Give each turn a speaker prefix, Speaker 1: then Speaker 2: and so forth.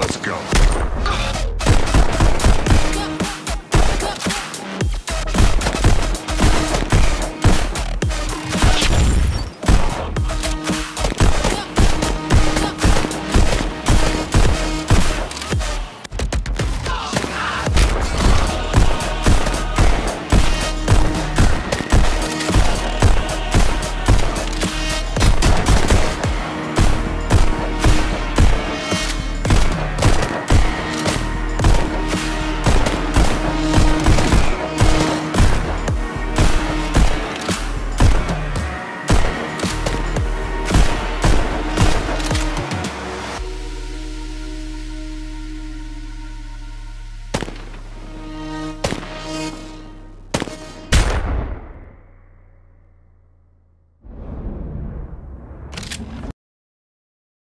Speaker 1: Let's go.